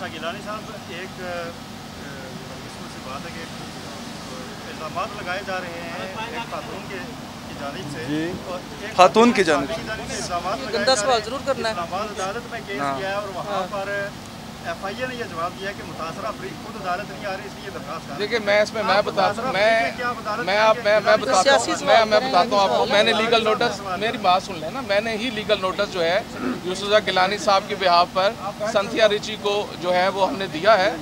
अच्छा गिलानी साहब एक अ, इसमें से बात है कि इल्ज़ाम लगाए जा रहे हैं एक खातून के की जानिब से जी। और एक खातून की जानी जानिब इल्ज़ाम गंदा सवाल हैं। ज़रूर करना है। अदालत में केस हाँ। किया है और वहाँ पर एफ़ आई ए ने यह जवाब दिया कि मुतासरा फरीक खुद अदालत नहीं आ रही इसलिए दरखास्त देखिए मैं इसमें मैं बताता हूँ मैं क्या आप अदालत मैं आप मैं मैं बताता हूँ मैं मैं बताता हूँ आपको। मैंने लीगल नोटिस मेरी बात सुन लेना। मैंने ही लीगल नोटिस जो है यूसुजा गिलानी साहब के बिहार पर संथिया रिची को जो है वो हमने दिया है।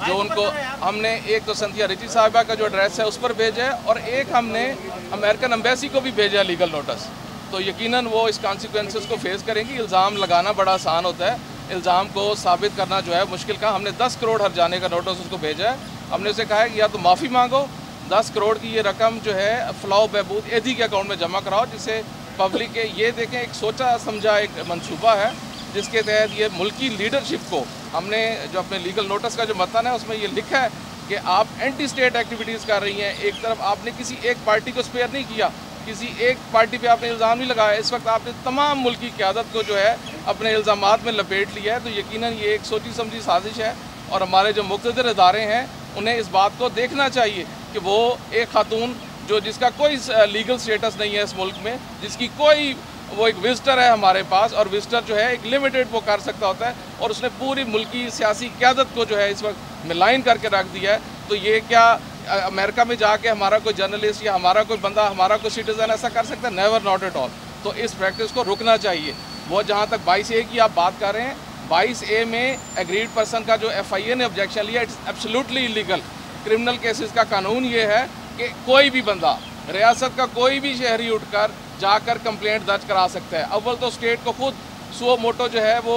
जो उनको हमने एक तो संथिया रिची साहिबा का जो एड्रेस है उस पर भेजा है और एक हमने अमेरिकन एम्बेसी को भी भेजा है लीगल नोटिस तो यकीनन वो इस कॉन्सिक्वेंसेस को फेस करेंगी। इल्ज़ाम लगाना बड़ा आसान होता है। इल्ज़ाम को साबित करना जो है मुश्किल का हमने 10 करोड़ हर जाने का नोटिस उसको भेजा है। हमने उसे कहा है कि या तो माफ़ी मांगो। 10 करोड़ की ये रकम जो है फ्लाओ बहबूद एदी के अकाउंट में जमा कराओ जिससे पब्लिक के ये देखें, एक सोचा समझा एक मनसूबा है, जिसके तहत ये मुल्की लीडरशिप को हमने जो अपने लीगल नोटिस का जो मतन है, उसमें ये लिखा है कि आप एंटी स्टेट एक्टिविटीज़ कर रही हैं। एक तरफ़ आपने किसी एक पार्टी को स्पेयर नहीं किया किसी एक पार्टी पे आपने इल्ज़ाम नहीं लगाया। इस वक्त आपने तमाम मुल्क की क्यादत को जो है अपने इल्ज़ाम में लपेट लिया है। तो यकीनन ये एक सोची समझी साजिश है और हमारे जो मुख्तर इदारे हैं, उन्हें इस बात को देखना चाहिए कि वो एक खातून जो जिसका कोई लीगल स्टेटस नहीं है इस मुल्क में, जिसकी कोई वो एक विजिटर है हमारे पास और विजिटर जो है एक लिमिटेड वो कर सकता होता है और उसने पूरी मुल्की सियासी क्यादत को जो है इस वक्त मिलाइन करके रख दिया है। तो ये क्या अमेरिका में जाके हमारा कोई जर्नलिस्ट या हमारा कोई बंदा, हमारा कोई सिटीज़न ऐसा कर सकता है? नेवर नॉट एट ऑल तो इस प्रैक्टिस को रुकना चाहिए। वो जहाँ तक बाईस ए की आप बात कर रहे हैं, बाईस ए में एग्रीड पर्सन का जो एफ़ आई ए ने ऑब्जेक्शन लिया it's absolutely illegal criminal cases का कानून ये है कि कोई भी बंदा, रियासत का कोई भी शहरी उठकर जाकर कंप्लेंट दर्ज करा सकता है। अव्वल तो स्टेट को खुद सो मोटो जो है वो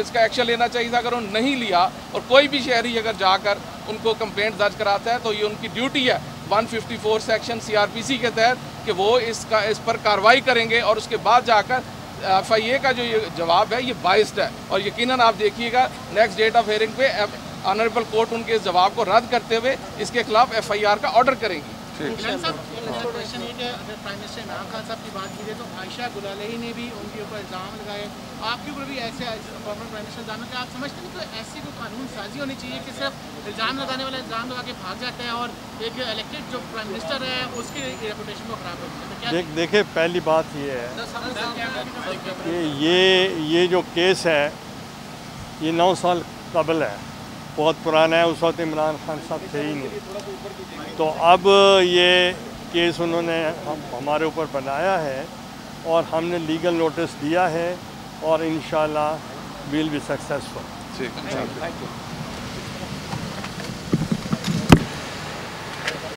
इसका एक्शन लेना चाहिए था अगर उन्होंने नहीं लिया और कोई भी शहरी अगर जाकर उनको कंप्लेंट दर्ज कराता है तो ये उनकी ड्यूटी है। 154 सेक्शन सीआरपीसी के तहत कि वो इसका इस पर कार्रवाई करेंगे और उसके बाद जाकर एफ़ आई ए का जो ये जवाब है ये बाइस्ड है। और यकीनन आप देखिएगा नेक्स्ट डेट ऑफ़ हेयरिंग पे ऑनरेबल कोर्ट उनके इस जवाब को रद्द करते हुए इसके खिलाफ एफ़ आई आर का ऑर्डर करेंगी। बात की जाए तो आयशा गुलालही ने भी उनके ऊपर इल्ज़ाम लगाए। आपके ऊपर भी ऐसे फॉर्मर प्राइम मिनिस्टर इल्ज़ाम कि आप समझते हैं कि ऐसी कोई कानून साजी होनी चाहिए कि सिर्फ़ इल्ज़ाम लगाने वाला इल्ज़ाम लगा के भाग जाता है और एक इलेक्टेड जो प्राइम मिनिस्टर है उसकी रेपुटेशन को ख़राब देता है? देख देखिए पहली बात ये है कि ये ये जो केस है ये नौ साल कबल है। बहुत पुराना है उस वक्त इमरान खान साहब थे ही नहीं। तो अब ये केस उन्होंने हम हमारे ऊपर बनाया है और हमने लीगल नोटिस दिया है और इन विल बी सक्सेसफुल ठीक है। Thank you